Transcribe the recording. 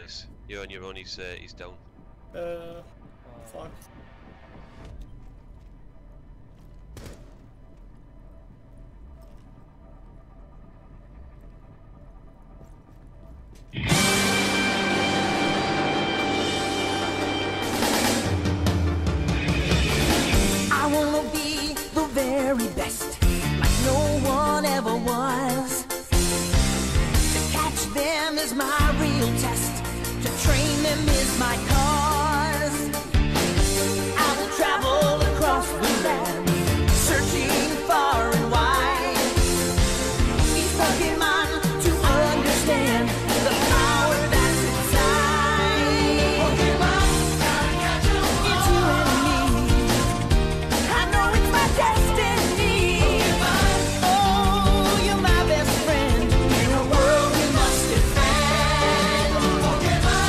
Nice. You're on your own. He's uh, he's down. Uh, fuck. I wanna be the very best, like no one ever was. To catch them is my is my